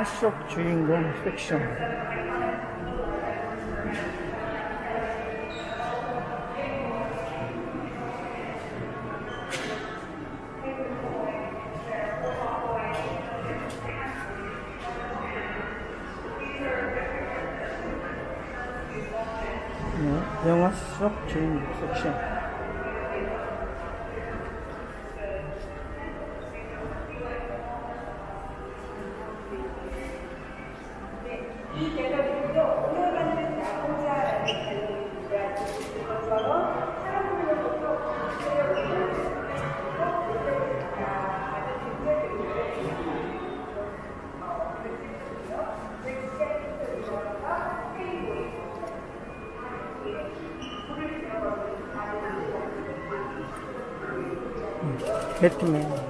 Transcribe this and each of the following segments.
영화 속 주인공 픽션. 네, 영화 속 주인공 픽션 हिट में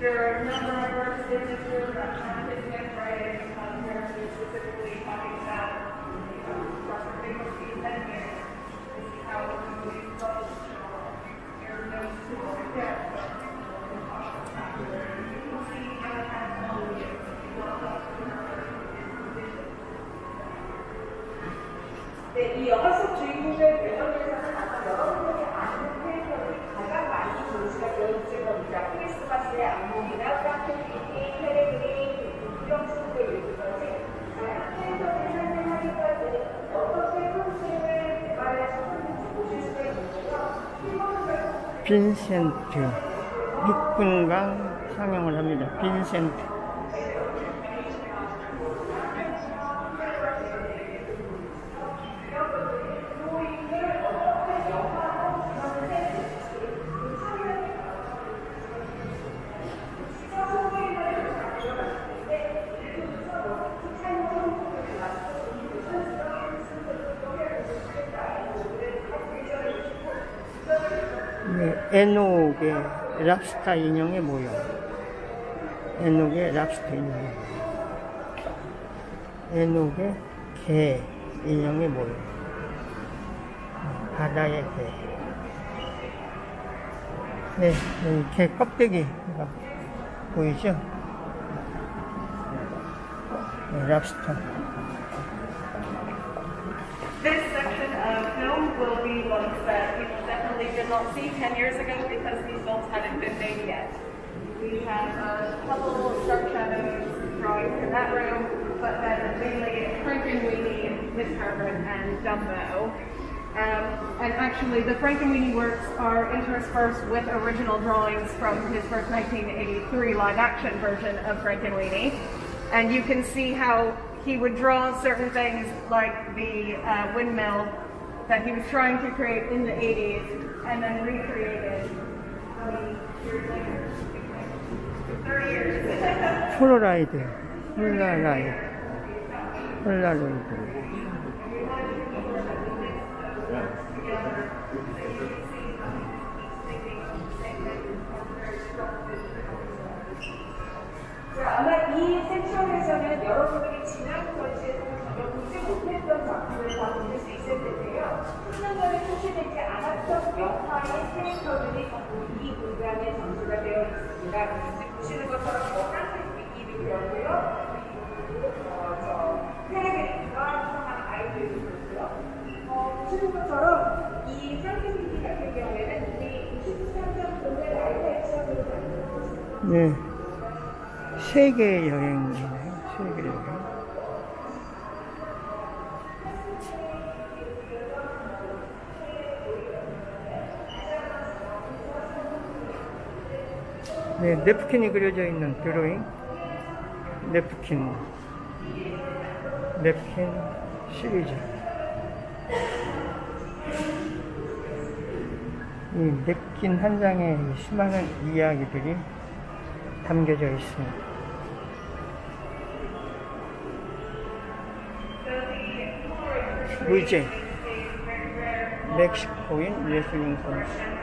There are a number of purposes that you're content and writing, um, where we specifically talking about um, Dr. Finkelstein's how it can there are no specific depth, but we talk about that. You see how 빈센트 6분간 상영을 합니다. 빈센트 네, 에녹의 랍스타 인형의 모형 에녹의 랍스타 인형 에녹의 개 인형의 모형 바다의 개. 네, 개 껍데기가 보이죠? 네, 랍스타. This section of film will be definitely did not see 10 years ago because these films hadn't been made yet. We have a couple of Dark Shadows drawings in that room, but then mainly Frank and Weenie, Miss Peregrine, and Dumbo. Um, and actually, the Frank and Weenie works are interspersed with original drawings from his first 1983 live action version of Frank and Weenie. And you can see how he would draw certain things like the uh, windmill that he was trying to create in the 80s and then recreated 30 years later. 30 years. 폴라라이드, 폴라라이드, 폴라로이드. 자, 아마 이 섹션에서는 여러분들이 지난 전시 보지 못했던 작품을 다 보실 수 있을 텐데요. 수년 전에 출시되지 않았던 영화의 캐릭터들이 전부 이 공간에 전시가 되어 있습니다. 보시는 것처럼 뭐 한국 위기도 그렇고요. 페레그린과 수상한 아이들도 그렇고요. 어, 보시는 것처럼 이 프랑켄스티 같은 경우에는 이미 23년도에 라이브 액션으로 만들어졌습니다. 네. 세계 여행 네, 네프킨이 그려져 있는 드로잉. 네프킨. 네프킨 시리즈. 이 냅킨 한 장에 수많은 이야기들이 담겨져 있습니다. 루이제 멕시코인 레슬링 선수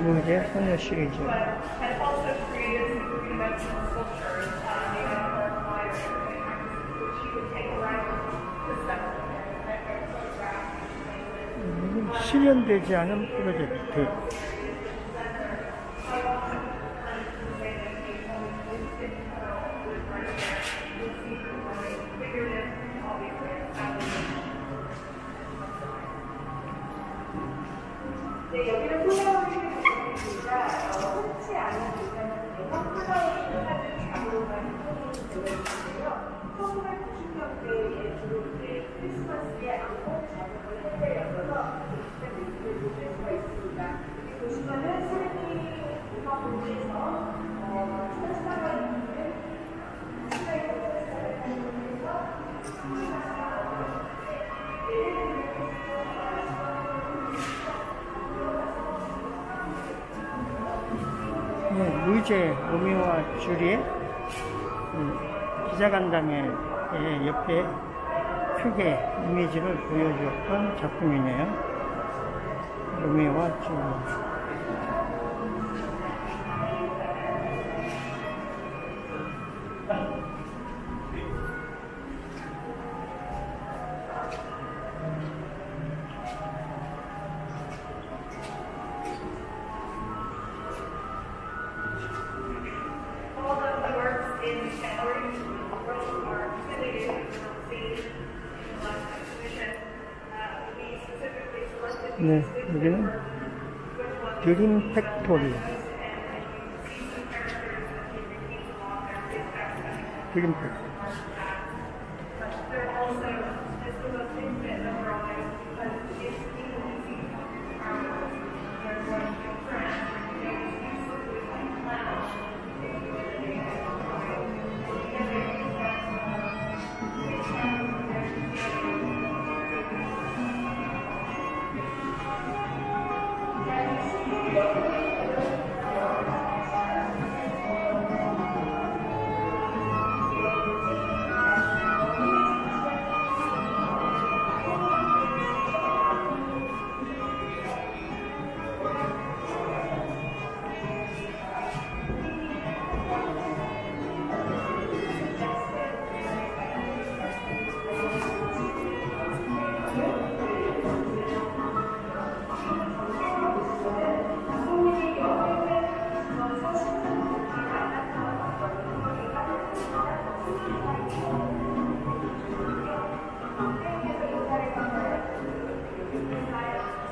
and photograph. 이게 실현되지 않은 프로젝트 네, 루이제 로미오와 주리의 음, 기자간담회 의 옆에 크게 이미지를 보여주었던 작품이네요. 로미오와 주리. 네, 여기는 드림 팩토리. 드림 팩토리.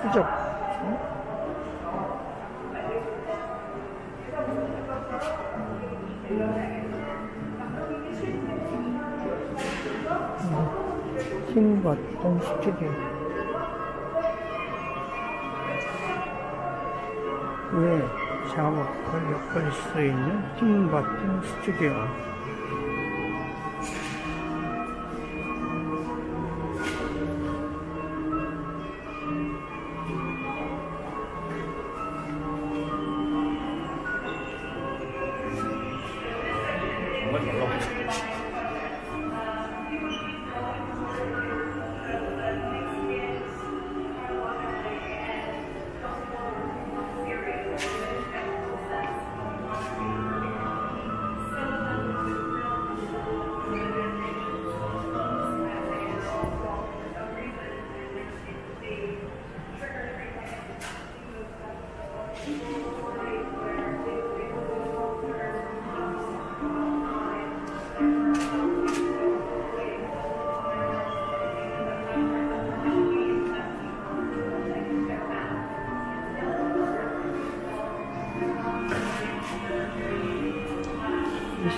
수족. 팀버튼 스튜디오. 예, 작업을 엿볼 수 있는 팀버튼 스튜디오.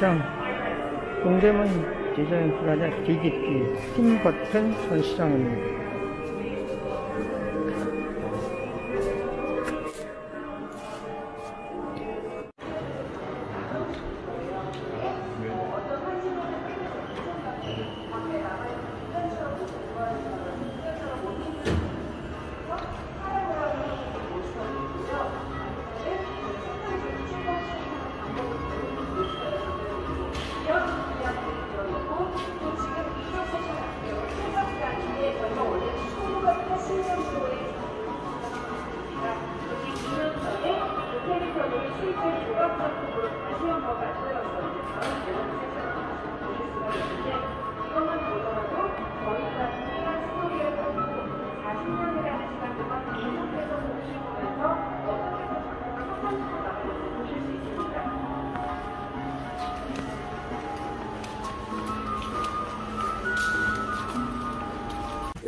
이상 동대문 디자인 플라자 DDP 팀 버튼 전시장입니다.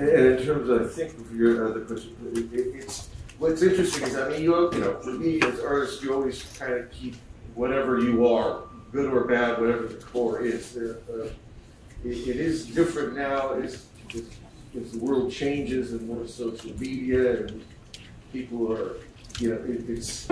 And in terms of, I think, of your other question, it, it, it's, what's interesting is, I mean, you, you know, for me as artists, you always kind of keep whatever you are, good or bad, whatever the core is. Uh, it, it is different now as, as the world changes and more social media and people are, you know, it, it's,